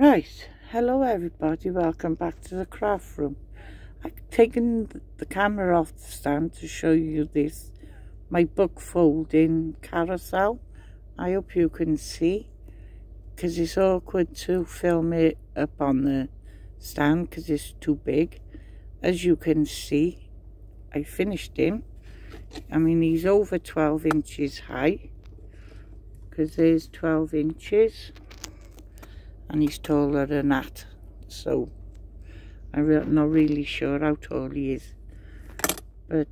Right, hello everybody, welcome back to the craft room. I've taken the camera off the stand to show you this, my book folding carousel. I hope you can see, because it's awkward to film it up on the stand because it's too big. As you can see, I finished him. I mean, he's over 12 inches high, because there's 12 inches and he's taller than that. So I'm not really sure how tall he is. But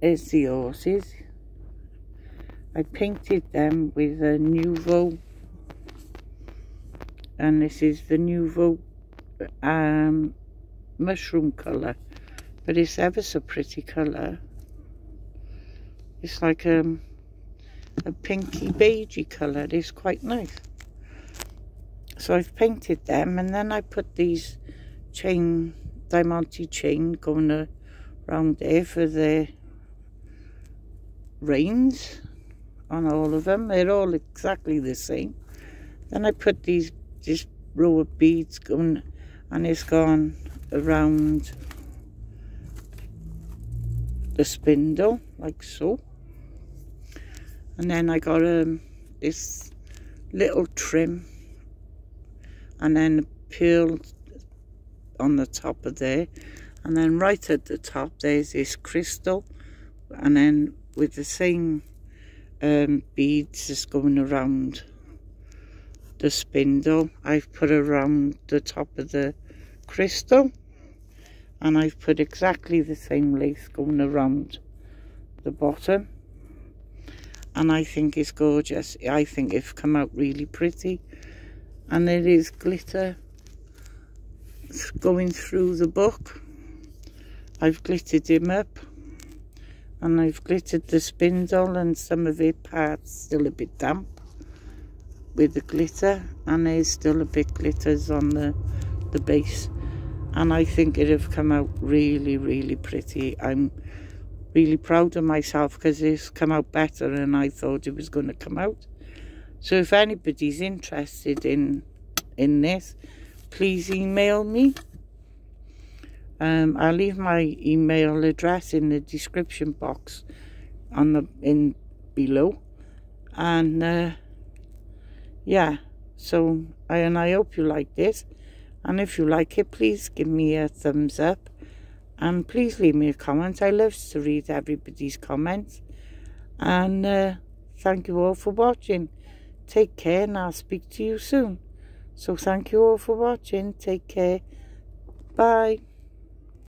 there's the horses. I painted them with a Nuvo and this is the Nuvo um, mushroom colour. But it's ever so pretty colour. It's like um, a pinky beigey colour it's quite nice so I've painted them and then I put these chain, Diamante chain going around there for the reins on all of them. They're all exactly the same. Then I put these, this row of beads going and it's gone around the spindle like so. And then I got um, this little trim and then pearl on the top of there. And then right at the top there's this crystal. And then with the same um, beads just going around the spindle I've put around the top of the crystal. And I've put exactly the same lace going around the bottom. And I think it's gorgeous. I think it's come out really pretty and there is glitter going through the book. I've glittered him up and I've glittered the spindle and some of it parts still a bit damp with the glitter and there's still a bit glitters on the the base. And I think it have come out really really pretty. I'm really proud of myself because it's come out better than I thought it was going to come out so if anybody's interested in in this, please email me. Um, I'll leave my email address in the description box on the in below. And uh, yeah, so I and I hope you like this. And if you like it, please give me a thumbs up. And please leave me a comment. I love to read everybody's comments. And uh, thank you all for watching. Take care and I'll speak to you soon. So thank you all for watching. Take care. Bye.